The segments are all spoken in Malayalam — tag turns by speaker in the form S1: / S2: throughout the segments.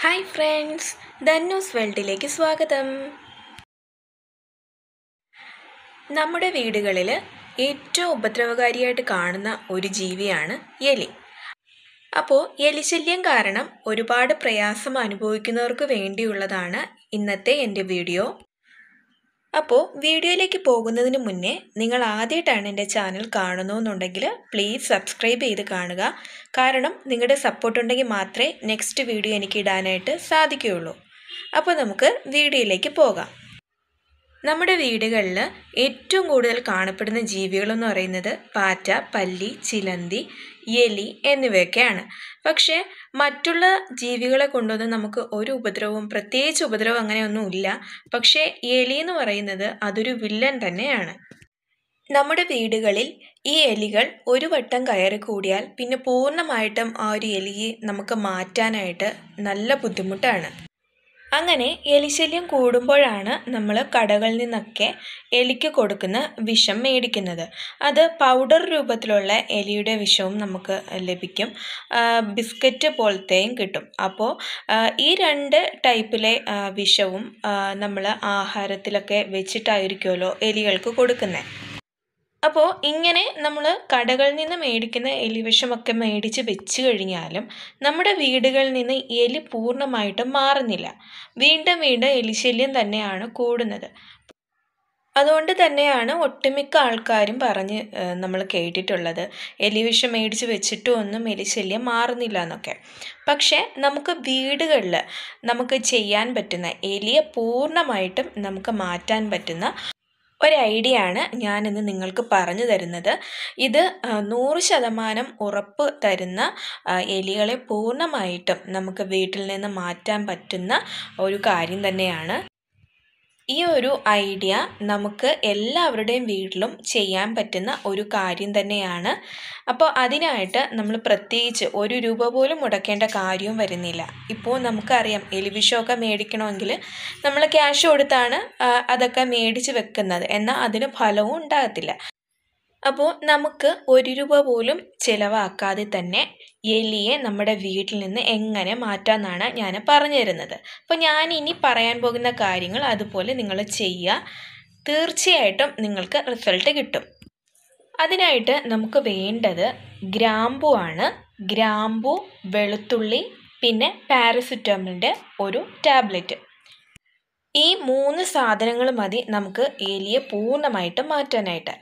S1: ഹായ് ഫ്രണ്ട്സ് ധന്യൂസ് വേൾഡിലേക്ക് സ്വാഗതം. നമ്മുടെ വീടുകളിൽ ഏറ്റവും ഉപദ്രവകാരിയായിട്ട് കാണുന്ന ഒരു ജീവിയാണ് എലി. അപ്പോൾ എലിശല്യം കാരണം ഒരുപാട് പ്രയാസം അനുഭവിക്കുന്നവർക്ക് വേണ്ടിയുള്ളതാണ് ഇന്നത്തെ എന്റെ വീഡിയോ. അപ്പോൾ വീഡിയോയിലേക്ക് പോകുന്നതിന് മുന്നേ നിങ്ങൾ ആദ്യമായിട്ടാണ് എന്റെ ചാനൽ കാണുന്നതെന്നുണ്ടെങ്കിൽ പ്ലീസ് സബ്സ്ക്രൈബ് ചെയ്ത് കാണുക. കാരണം നിങ്ങളുടെ സപ്പോർട്ട് ഉണ്ടെങ്കിൽ മാത്രമേ നെക്സ്റ്റ് വീഡിയോ എനിക്ക് ഇടാനായിട്ട് സാധിക്കുകയുള്ളൂ. അപ്പോൾ നമുക്ക് വീഡിയോയിലേക്ക് പോകാം. നമ്മുടെ വീടുകളിൽ ഏറ്റവും കൂടുതൽ കാണപ്പെടുന്ന ജീവികളെന്ന് പറയുന്നത് പാറ്റ പല്ലി ചിലന്തി എലി എന്നിവയൊക്കെയാണ്. പക്ഷേ മറ്റുള്ള ജീവികളെ കൊണ്ടൊന്നും നമുക്ക് ഒരു ഉപദ്രവവും പ്രത്യേകിച്ച് ഉപദ്രവം അങ്ങനെയൊന്നുമില്ല പക്ഷേ എലി എന്ന് പറയുന്നത് അതൊരു വില്ലൻ തന്നെയാണ്. നമ്മുടെ വീടുകളിൽ ഈ എലികൾ ഒരു വട്ടം കയറി കൂടിയാൽ പിന്നെ പൂർണമായിട്ടും ആ ഒരു എലിയെ നമുക്ക് മാറ്റാനായിട്ട് നല്ല ബുദ്ധിമുട്ടാണ്. അങ്ങനെ എലിശല്യം കൂടുമ്പോഴാണ് നമ്മൾ കടകളിൽ നിന്നൊക്കെ എലിക്ക് കൊടുക്കുന്ന വിഷം മേടിക്കുന്നത്. അത് പൗഡർ രൂപത്തിലുള്ള എലിയുടെ വിഷവും നമുക്ക് ലഭിക്കും. ബിസ്ക്കറ്റ് പോലത്തെയും കിട്ടും. അപ്പോൾ ഈ രണ്ട് ടൈപ്പിലെ വിഷവും നമ്മൾ ആഹാരത്തിലൊക്കെ വെച്ചിട്ടായിരിക്കുമല്ലോ എലികൾക്ക് കൊടുക്കുന്നത് അപ്പോൾ ഇങ്ങനെ നമ്മൾ കടകളിൽ നിന്ന് മേടിക്കുന്ന എലിവിഷമൊക്കെ മേടിച്ച് വെച്ച് കഴിഞ്ഞാലും നമ്മുടെ വീടുകളിൽ നിന്ന് എലി പൂർണമായിട്ടും മാറുന്നില്ല. വീണ്ടും വീണ്ടും എലിശല്യം തന്നെയാണ് കൂടുന്നത്. അതുകൊണ്ട് തന്നെയാണ് ഒട്ടുമിക്ക ആൾക്കാരും പറഞ്ഞ് നമ്മൾ കേട്ടിട്ടുള്ളത്. എലിവിഷം മേടിച്ച് വെച്ചിട്ടും ഒന്നും എലിശല്യം മാറുന്നില്ല എന്നൊക്കെ. പക്ഷേ നമുക്ക് വീടുകളിൽ നമുക്ക് ചെയ്യാൻ പറ്റുന്ന എലിയെ പൂർണമായിട്ടും നമുക്ക് മാറ്റാൻ പറ്റുന്ന ഒരു ഐഡിയ ആണ് ഞാനിന്ന് നിങ്ങൾക്ക് പറഞ്ഞു തരുന്നത്. ഇത് നൂറ് ശതമാനം ഉറപ്പ് തരുന്ന എലികളെ പൂർണമായിട്ടും നമുക്ക് വീട്ടിൽ നിന്ന് മാറ്റാൻ പറ്റുന്ന ഒരു കാര്യം തന്നെയാണ്. ഈ ഒരു ഐഡിയ നമുക്ക് എല്ലാവരുടെയും വീട്ടിലും ചെയ്യാൻ പറ്റുന്ന ഒരു കാര്യം തന്നെയാണ്. അപ്പോൾ അതിനായിട്ട് നമ്മൾ പ്രത്യേകിച്ച് ഒരു രൂപ പോലും മുടക്കേണ്ട കാര്യവും വരുന്നില്ല. ഇപ്പോൾ നമുക്കറിയാം എലിവിഷമൊക്കെ മേടിക്കണമെങ്കിൽ നമ്മൾ ക്യാഷ് കൊടുത്താണ് അതൊക്കെ മേടിച്ച് വെക്കുന്നത്. എന്നാൽ അതിന് ഫലവും ഉണ്ടാകത്തില്ല. അപ്പോൾ നമുക്ക് ഒരു രൂപ പോലും ചിലവാക്കാതെ തന്നെ എലിയെ നമ്മുടെ വീട്ടിൽ നിന്ന് എങ്ങനെ മാറ്റാമെന്നാണ് ഞാൻ പറഞ്ഞു തരുന്നത്. അപ്പോൾ ഞാൻ ഇനി പറയാൻ പോകുന്ന കാര്യങ്ങൾ അതുപോലെ നിങ്ങൾ ചെയ്യുക തീർച്ചയായിട്ടും നിങ്ങൾക്ക് റിസൾട്ട് കിട്ടും. അതിനായിട്ട് നമുക്ക് വേണ്ടത് ഗ്രാമ്പു ആണ്. ഗ്രാമ്പു വെളുത്തുള്ളി പിന്നെ പാരസിറ്റമോളിന്റെ ഒരു ടാബ്ലറ്റ്. ഈ മൂന്ന് സാധനങ്ങൾ മതി നമുക്ക് എലിയെ പൂർണമായിട്ട് മാറ്റാനായിട്ട്.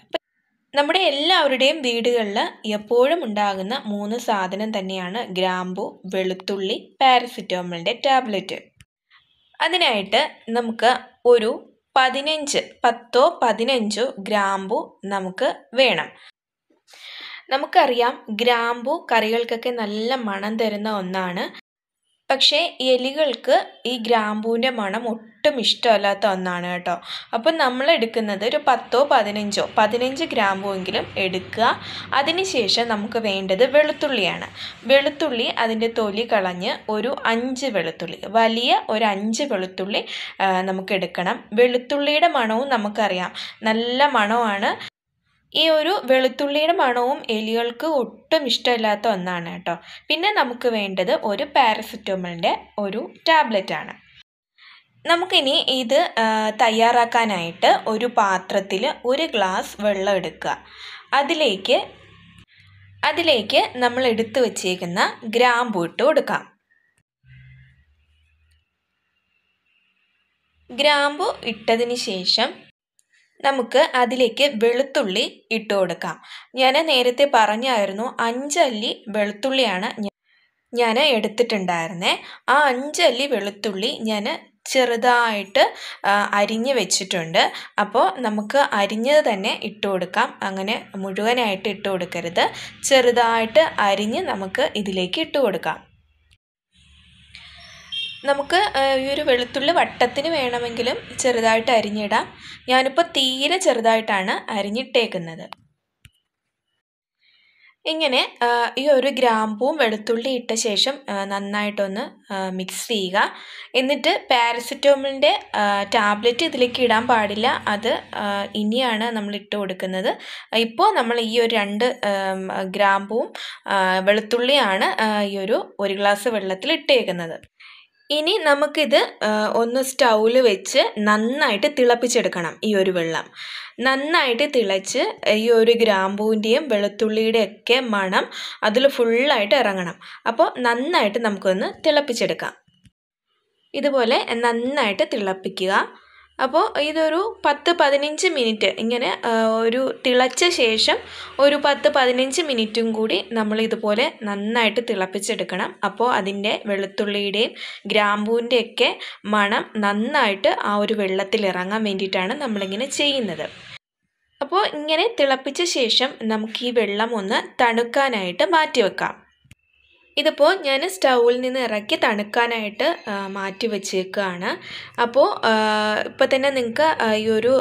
S1: നമ്മുടെ എല്ലാവരുടെയും വീടുകളിൽ എപ്പോഴും ഉണ്ടാകുന്ന മൂന്ന് സാധനം തന്നെയാണ് ഗ്രാമ്പു വെളുത്തുള്ളി പാരസിറ്റമോളിന്റെ ടാബ്ലറ്റ്. അതിനായിട്ട് നമുക്ക് ഒരു പതിനഞ്ച് പത്തോ പതിനഞ്ചോ ഗ്രാമ്പു നമുക്ക് വേണം. നമുക്കറിയാം ഗ്രാമ്പു കറികൾക്കൊക്കെ നല്ല മണം തരുന്ന ഒന്നാണ് പക്ഷേ എലികൾക്ക് ഈ ഗ്രാമ്പൂവിന്റെ മണം ഒട്ടും ഇഷ്ടമല്ലാത്ത ഒന്നാണ് കേട്ടോ. അപ്പം നമ്മൾ എടുക്കുന്നത് ഒരു പത്തോ പതിനഞ്ചോ പതിനഞ്ച് ഗ്രാമ്പുവെങ്കിലും എടുക്കുക. അതിനുശേഷം നമുക്ക് വേണ്ടത് വെളുത്തുള്ളിയാണ്. വെളുത്തുള്ളി അതിന്റെ തൊലി കളഞ്ഞ് ഒരു അഞ്ച് വെളുത്തുള്ളി വലിയ ഒരു അഞ്ച് വെളുത്തുള്ളി നമുക്ക് എടുക്കണം. വെളുത്തുള്ളിയുടെ മണവും നമുക്കറിയാം. നല്ല മണമാണ്. ഈ ഒരു വെളുത്തുള്ളിയുടെ മണവും എലികൾക്ക് ഒട്ടും ഇഷ്ടമില്ലാത്ത ഒന്നാണ് കേട്ടോ. പിന്നെ നമുക്ക് വേണ്ടത് ഒരു പാരസിറ്റമോളിന്റെ ഒരു ടാബ്ലറ്റ് ആണ്. നമുക്കിനി ഇത് തയ്യാറാക്കാനായിട്ട് ഒരു പാത്രത്തിൽ ഒരു ഗ്ലാസ് വെള്ളം എടുക്കുക. അതിലേക്ക് അതിലേക്ക് നമ്മൾ എടുത്തു വച്ചേക്കുന്ന ഗ്രാമ്പു ഇട്ട് കൊടുക്കാം. ഗ്രാമ്പു ഇട്ടതിന് ശേഷം നമുക്ക് അതിലേക്ക് വെളുത്തുള്ളി ഇട്ട് കൊടുക്കാം. ഞാൻ നേരത്തെ പറഞ്ഞായിരുന്നു അഞ്ചല്ലി വെളുത്തുള്ളിയാണ് ഞാൻ എടുത്തിട്ടുണ്ടായിരുന്നേ. ആ അഞ്ചല്ലി വെളുത്തുള്ളി ഞാൻ ചെറുതായിട്ട് അരിഞ്ഞ് വെച്ചിട്ടുണ്ട്. അപ്പോൾ നമുക്ക് അരിഞ്ഞത് തന്നെ ഇട്ട് കൊടുക്കാം. അങ്ങനെ മുഴുവനായിട്ട് ഇട്ട് കൊടുക്കരുത്. ചെറുതായിട്ട് അരിഞ്ഞ് നമുക്ക് ഇതിലേക്ക് ഇട്ട് കൊടുക്കാം. നമുക്ക് ഈ ഒരു വെളുത്തുള്ളി വട്ടത്തിന് വേണമെങ്കിലും ചെറുതായിട്ട് അരിഞ്ഞിടാം. ഞാനിപ്പോൾ തീരെ ചെറുതായിട്ടാണ് അരിഞ്ഞിട്ടേക്കുന്നത്. ഇങ്ങനെ ഈ ഒരു ഗ്രാമ്പൂവും വെളുത്തുള്ളി ഇട്ട ശേഷം നന്നായിട്ടൊന്ന് മിക്സ് ചെയ്യുക. എന്നിട്ട് പാരസിറ്റമോളിന്റെ ടാബ്ലറ്റ് ഇതിലേക്ക് ഇടാൻ പാടില്ല. അത് ഇനിയാണ് നമ്മൾ ഇട്ട് കൊടുക്കുന്നത്. ഇപ്പോൾ നമ്മൾ ഈ ഒരു രണ്ട് ഗ്രാമ്പൂവും വെളുത്തുള്ളിയാണ് ഈ ഒരു ഒരു ഗ്ലാസ് വെള്ളത്തിൽ ഇട്ടേക്കുന്നത്. ഇനി നമുക്കിത് ഒന്ന് സ്റ്റൗവിൽ വെച്ച് നന്നായിട്ട് തിളപ്പിച്ചെടുക്കണം ഈ ഒരു വെള്ളം. നന്നായിട്ട് തിളച്ച് ഈ ഒരു ഗ്രാമ്പൂവിന്റെയും വെളുത്തുള്ളിയുടെയും ഒക്കെ മണം അതിൽ ഫുള്ളായിട്ട് ഇറങ്ങണം. അപ്പോൾ നന്നായിട്ട് നമുക്കൊന്ന് തിളപ്പിച്ചെടുക്കാം. ഇതുപോലെ നന്നായിട്ട് തിളപ്പിക്കുക. അപ്പോൾ ഇതൊരു പത്ത് പതിനഞ്ച് മിനിറ്റ്. ഇങ്ങനെ ഒരു തിളച്ച ശേഷം ഒരു പത്ത് പതിനഞ്ച് മിനിറ്റും കൂടി നമ്മൾ ഇതുപോലെ നന്നായിട്ട് തിളപ്പിച്ചെടുക്കണം. അപ്പോൾ അതിന്റെ വെളുത്തുള്ളിയുടെയും ഗ്രാമ്പൂവിന്റെയൊക്കെ മണം നന്നായിട്ട് ആ ഒരു വെള്ളത്തിൽ ഇറങ്ങാൻ വേണ്ടിയിട്ടാണ് നമ്മളിങ്ങനെ ചെയ്യുന്നത്. അപ്പോൾ ഇങ്ങനെ തിളപ്പിച്ച ശേഷം നമുക്ക് ഈ വെള്ളം ഒന്ന് തണുക്കാനായിട്ട് മാറ്റി വെക്കാം. ഇതിപ്പോൾ ഞാൻ സ്റ്റൗവിൽ നിന്ന് ഇറക്കി തണുക്കാനായിട്ട് മാറ്റി വെച്ചേക്കുകയാണ് അപ്പോൾ ഇപ്പോൾ തന്നെ നിങ്ങൾക്ക് ഈ ഒരു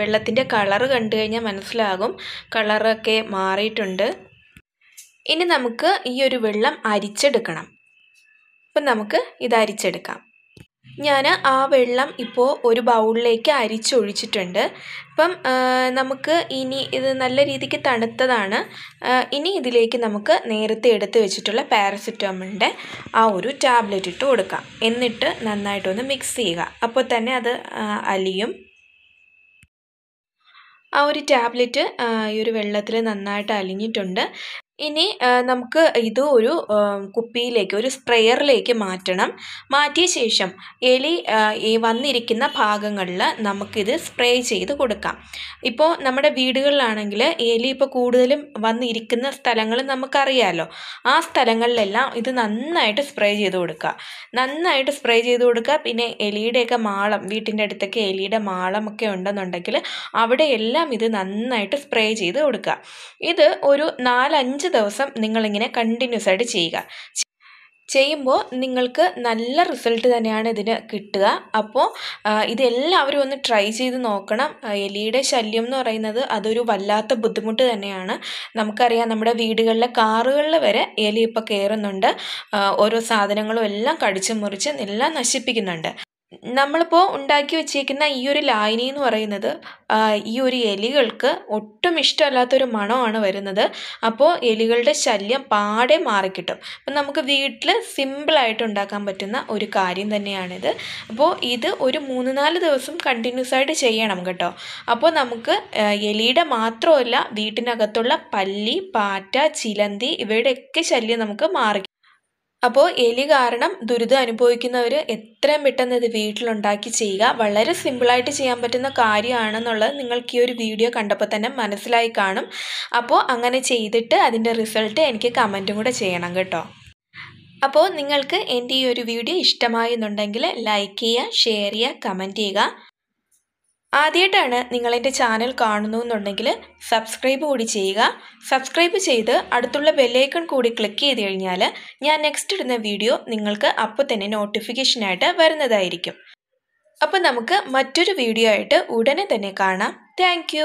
S1: വെള്ളത്തിന്റെ കളറ് കണ്ടു കഴിഞ്ഞാൽ മനസ്സിലാകും. കളറൊക്കെ മാറിയിട്ടുണ്ട്. ഇനി നമുക്ക് ഈ ഒരു വെള്ളം അരിച്ചെടുക്കണം. അപ്പം നമുക്ക് ഇത് അരിച്ചെടുക്കാം. ഞാൻ ആ വെള്ളം ഇപ്പോൾ ഒരു ബൗളിലേക്ക് അരിച്ചൊഴിച്ചിട്ടുണ്ട്. അപ്പം നമുക്ക് ഇനി ഇത് നല്ല രീതിക്ക് തണുത്തതാണ്. ഇനി ഇതിലേക്ക് നമുക്ക് നേരത്തെ എടുത്ത് വെച്ചിട്ടുള്ള പാരസെറ്റമോളിന്റെ ആ ഒരു ടാബ്ലറ്റ് ഇട്ട് കൊടുക്കാം. എന്നിട്ട് നന്നായിട്ടൊന്ന് മിക്സ് ചെയ്യുക. അപ്പോൾ തന്നെ അത് അലിയും. ആ ഒരു ടാബ്ലറ്റ് ഈ ഒരു വെള്ളത്തിൽ നന്നായിട്ട് അലിഞ്ഞിട്ടുണ്ട്. ഇനി നമുക്ക് ഇത് ഒരു കുപ്പിയിലേക്ക് ഒരു സ്പ്രെയറിലേക്ക് മാറ്റണം. മാറ്റിയ ശേഷം എലി ഈ വന്നിരിക്കുന്ന ഭാഗങ്ങളിൽ നമുക്കിത് സ്പ്രേ ചെയ്ത് കൊടുക്കാം. ഇപ്പോൾ നമ്മുടെ വീടുകളിലാണെങ്കിൽ എലി ഇപ്പോൾ കൂടുതലും വന്നിരിക്കുന്ന സ്ഥലങ്ങൾ നമുക്കറിയാമല്ലോ ആ സ്ഥലങ്ങളിലെല്ലാം ഇത് നന്നായിട്ട് സ്പ്രേ ചെയ്ത് കൊടുക്കുക. നന്നായിട്ട് സ്പ്രേ ചെയ്ത് കൊടുക്കുക. പിന്നെ എലിയുടെയൊക്കെ മാളം വീട്ടിന്റെ അടുത്തൊക്കെ എലിയുടെ മാളമൊക്കെ ഉണ്ടെന്നുണ്ടെങ്കിൽ അവിടെയെല്ലാം ഇത് നന്നായിട്ട് സ്പ്രേ ചെയ്ത് കൊടുക്കുക. ഇത് ഒരു നാലഞ്ച് ദിവസം നിങ്ങളിങ്ങനെ കണ്ടിന്യൂസ് ആയിട്ട് ചെയ്യുക. ചെയ്യുമ്പോൾ നിങ്ങൾക്ക് നല്ല റിസൾട്ട് തന്നെയാണ് ഇതിന് കിട്ടുക. അപ്പോൾ ഇതെല്ലാവരും ഒന്ന് ട്രൈ ചെയ്ത് നോക്കണം. എലിയുടെ ശല്യം എന്ന് പറയുന്നത് അതൊരു വല്ലാത്ത ബുദ്ധിമുട്ട് തന്നെയാണ്. നമുക്കറിയാം നമ്മുടെ വീടുകളിലെ കാറുകളിൽ വരെ എലി ഇപ്പോൾ കയറുന്നുണ്ട്. ഓരോ സാധനങ്ങളും എല്ലാം കടിച്ചു മുറിച്ച് എല്ലാം നശിപ്പിക്കുന്നുണ്ട്. നമ്മളിപ്പോൾ ഉണ്ടാക്കി വെച്ചേക്കുന്ന ഈ ഒരു ലായനി എന്ന് പറയുന്നത് ഈ ഒരു എലികൾക്ക് ഒട്ടും ഇഷ്ടമല്ലാത്തൊരു മണമാണ് വരുന്നത്. അപ്പോൾ എലികളുടെ ശല്യം പാടെ മാറിക്കിട്ടും. അപ്പം നമുക്ക് വീട്ടിൽ സിമ്പിളായിട്ട് ഉണ്ടാക്കാൻ പറ്റുന്ന ഒരു കാര്യം തന്നെയാണിത്. അപ്പോൾ ഇത് ഒരു മൂന്ന് നാല് ദിവസം കണ്ടിന്യൂസ് ആയിട്ട് ചെയ്യണം കേട്ടോ. അപ്പോൾ നമുക്ക് എലിയുടെ മാത്രമല്ല വീട്ടിനകത്തുള്ള പല്ലി പാറ്റ ചിലന്തി ഇവയുടെയൊക്കെ ശല്യം നമുക്ക് മാറി അപ്പോൾ എലി കാരണം ദുരിതം അനുഭവിക്കുന്നവർ എത്രയും പെട്ടെന്ന് ഇത് വീട്ടിലുണ്ടാക്കി ചെയ്യുക. വളരെ സിമ്പിളായിട്ട് ചെയ്യാൻ പറ്റുന്ന കാര്യമാണെന്നുള്ളത് നിങ്ങൾക്ക് ഈ ഒരു വീഡിയോ കണ്ടപ്പോൾ തന്നെ മനസ്സിലായി കാണും. അപ്പോൾ അങ്ങനെ ചെയ്തിട്ട് അതിന്റെ റിസൾട്ട് എനിക്ക് കമന്റും കൂടെ ചെയ്യണം കേട്ടോ. അപ്പോൾ നിങ്ങൾക്ക് എന്റെ ഈ ഒരു വീഡിയോ ഇഷ്ടമായി എന്നുണ്ടെങ്കിൽ ലൈക്ക് ചെയ്യുക ഷെയർ ചെയ്യുക കമന്റ് ചെയ്യുക. ആദ്യമായിട്ടാണ് നിങ്ങൾ എന്റെ ചാനൽ കാണുന്നു എന്നുണ്ടെങ്കിൽ സബ്സ്ക്രൈബ് കൂടി ചെയ്യുക. സബ്സ്ക്രൈബ് ചെയ്ത് അടുത്തുള്ള ബെല്ലൈക്കൺ കൂടി ക്ലിക്ക് ചെയ്ത് കഴിഞ്ഞാൽ ഞാൻ നെക്സ്റ്റ് ഇടുന്ന വീഡിയോ നിങ്ങൾക്ക് അപ്പോൾ തന്നെ നോട്ടിഫിക്കേഷനായിട്ട് വരുന്നതായിരിക്കും. അപ്പോൾ നമുക്ക് മറ്റൊരു വീഡിയോ ആയിട്ട് ഉടനെ തന്നെ കാണാം. താങ്ക്